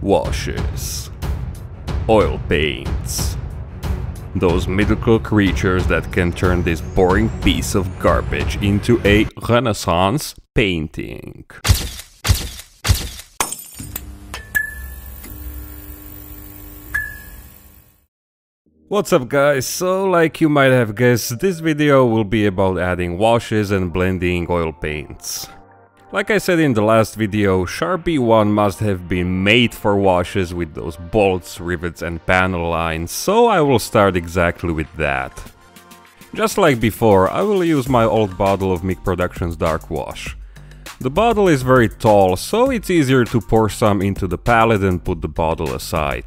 washes, oil paints. Those mythical creatures that can turn this boring piece of garbage into a renaissance painting. What's up guys, so like you might have guessed, this video will be about adding washes and blending oil paints. Like I said in the last video, Char B1 must have been made for washes with those bolts, rivets and panel lines, so I will start exactly with that. Just like before, I will use my old bottle of MIG Productions Dark Wash. The bottle is very tall, so it's easier to pour some into the palette and put the bottle aside.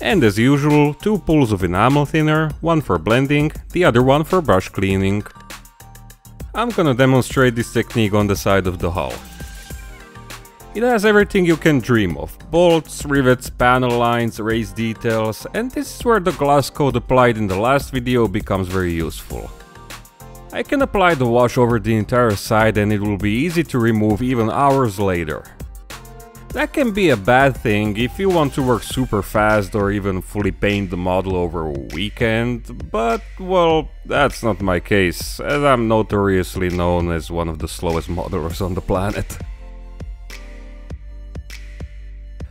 And as usual, two pools of enamel thinner, one for blending, the other one for brush cleaning. I'm gonna demonstrate this technique on the side of the hull. It has everything you can dream of, bolts, rivets, panel lines, raised details, and this is where the gloss coat applied in the last video becomes very useful. I can apply the wash over the entire side and it will be easy to remove even hours later. That can be a bad thing if you want to work super fast or even fully paint the model over a weekend, but well, that's not my case, as I'm notoriously known as one of the slowest modelers on the planet.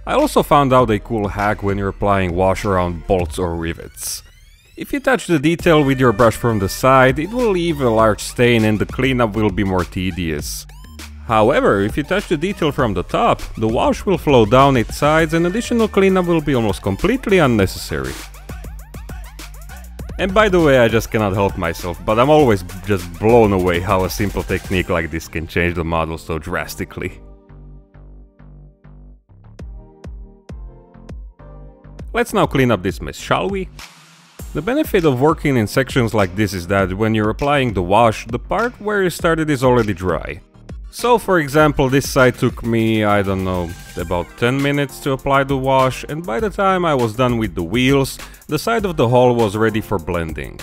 I also found out a cool hack when you're applying wash around bolts or rivets. If you touch the detail with your brush from the side, it will leave a large stain and the cleanup will be more tedious. However, if you touch the detail from the top, the wash will flow down its sides and additional cleanup will be almost completely unnecessary. And by the way, I just cannot help myself, but I'm always just blown away how a simple technique like this can change the model so drastically. Let's now clean up this mess, shall we? The benefit of working in sections like this is that when you're applying the wash, the part where you started is already dry. So for example, this side took me, I don't know, about 10 minutes to apply the wash and by the time I was done with the wheels, the side of the hull was ready for blending.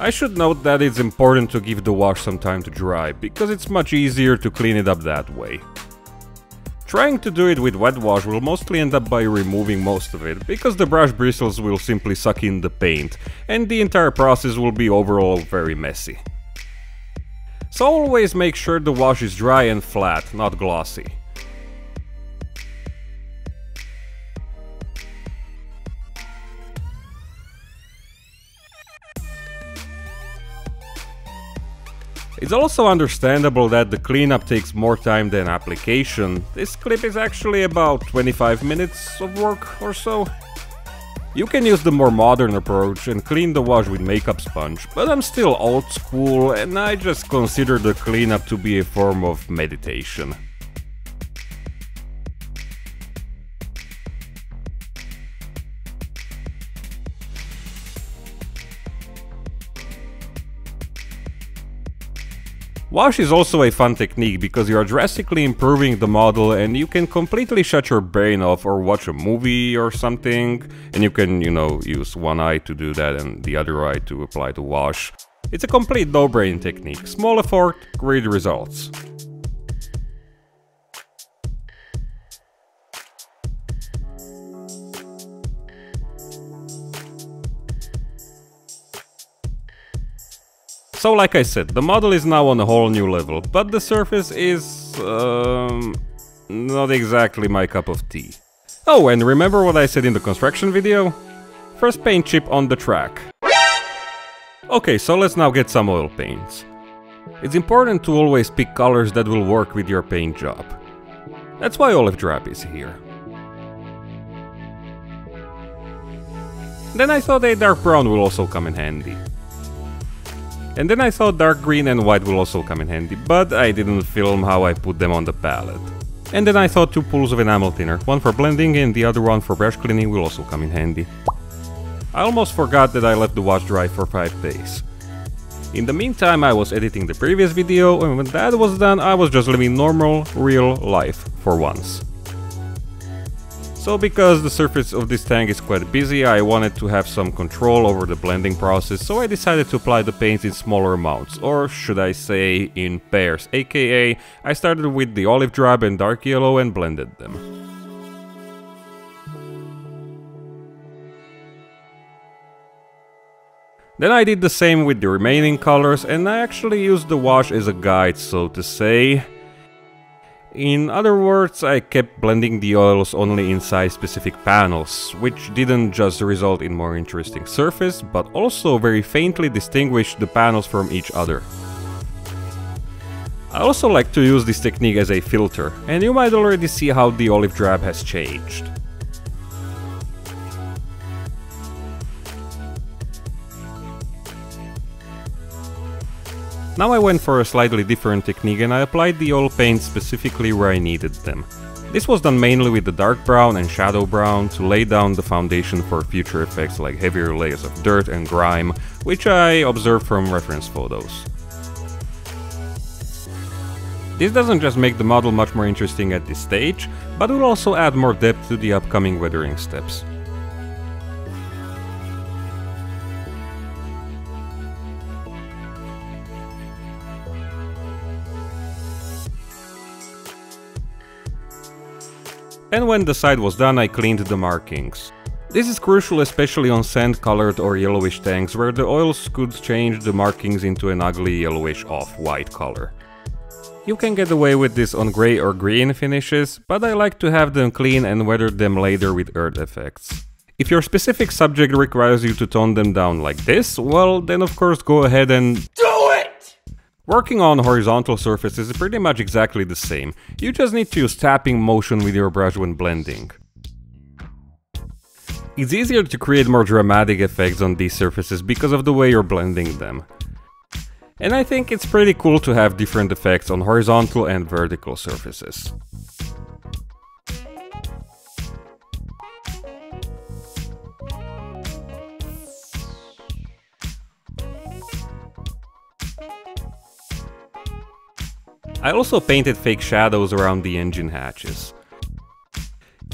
I should note that it's important to give the wash some time to dry, because it's much easier to clean it up that way. Trying to do it with wet wash will mostly end up by removing most of it, because the brush bristles will simply suck in the paint, and the entire process will be overall very messy. So always make sure the wash is dry and flat, not glossy. It's also understandable that the cleanup takes more time than application. This clip is actually about 25 minutes of work or so. You can use the more modern approach and clean the wash with makeup sponge, but I'm still old school and I just consider the cleanup to be a form of meditation. Wash is also a fun technique because you are drastically improving the model and you can completely shut your brain off or watch a movie or something and you can, you know, use one eye to do that and the other eye to apply the wash. It's a complete no-brain technique. Small effort, great results. So like I said, the model is now on a whole new level, but the surface is... Um, not exactly my cup of tea. Oh, and remember what I said in the construction video? First paint chip on the track. Okay, so let's now get some oil paints. It's important to always pick colors that will work with your paint job. That's why olive drab is here. Then I thought a dark brown will also come in handy. And then I thought dark green and white will also come in handy, but I didn't film how I put them on the palette. And then I thought two pools of enamel thinner, one for blending and the other one for brush cleaning will also come in handy. I almost forgot that I left the wash dry for 5 days. In the meantime I was editing the previous video and when that was done I was just living normal, real life for once. So because the surface of this tank is quite busy, I wanted to have some control over the blending process, so I decided to apply the paints in smaller amounts, or should I say in pairs, aka I started with the olive drab and dark yellow and blended them. Then I did the same with the remaining colors and I actually used the wash as a guide, so to say. In other words, I kept blending the oils only inside specific panels, which didn't just result in more interesting surface, but also very faintly distinguished the panels from each other. I also like to use this technique as a filter, and you might already see how the olive drab has changed. Now I went for a slightly different technique and I applied the oil paint specifically where I needed them. This was done mainly with the dark brown and shadow brown to lay down the foundation for future effects like heavier layers of dirt and grime, which I observed from reference photos. This doesn't just make the model much more interesting at this stage, but will also add more depth to the upcoming weathering steps. And when the side was done I cleaned the markings. This is crucial especially on sand colored or yellowish tanks where the oils could change the markings into an ugly yellowish off-white color. You can get away with this on grey or green finishes, but I like to have them clean and weather them later with earth effects. If your specific subject requires you to tone them down like this, well then of course go ahead and! Working on horizontal surfaces is pretty much exactly the same, you just need to use tapping motion with your brush when blending. It's easier to create more dramatic effects on these surfaces because of the way you're blending them. And I think it's pretty cool to have different effects on horizontal and vertical surfaces. I also painted fake shadows around the engine hatches.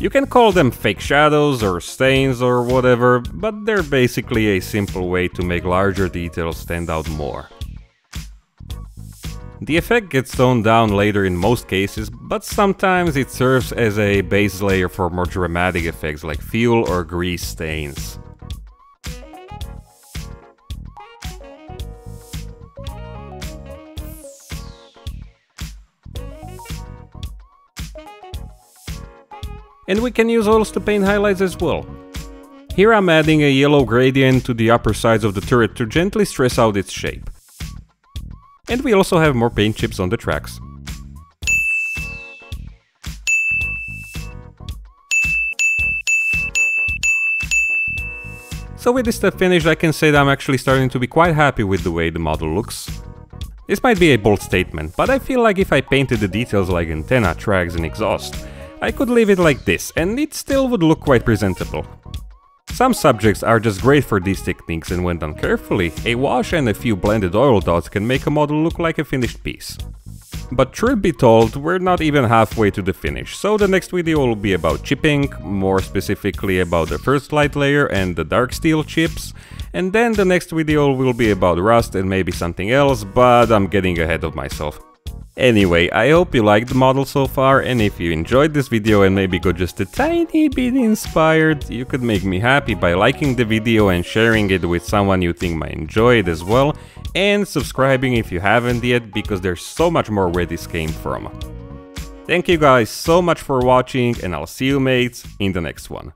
You can call them fake shadows or stains or whatever, but they're basically a simple way to make larger details stand out more. The effect gets toned down later in most cases, but sometimes it serves as a base layer for more dramatic effects like fuel or grease stains. And we can use oils to paint highlights as well. Here I'm adding a yellow gradient to the upper sides of the turret to gently stress out its shape. And we also have more paint chips on the tracks. So with this step finished I can say that I'm actually starting to be quite happy with the way the model looks. This might be a bold statement, but I feel like if I painted the details like antenna, tracks and exhaust, I could leave it like this and it still would look quite presentable. Some subjects are just great for these techniques and when done carefully, a wash and a few blended oil dots can make a model look like a finished piece. But truth be told, we're not even halfway to the finish, so the next video will be about chipping, more specifically about the first light layer and the dark steel chips, and then the next video will be about rust and maybe something else, but I'm getting ahead of myself. Anyway, I hope you liked the model so far and if you enjoyed this video and maybe got just a tiny bit inspired, you could make me happy by liking the video and sharing it with someone you think might enjoy it as well and subscribing if you haven't yet because there's so much more where this came from. Thank you guys so much for watching and I'll see you mates in the next one.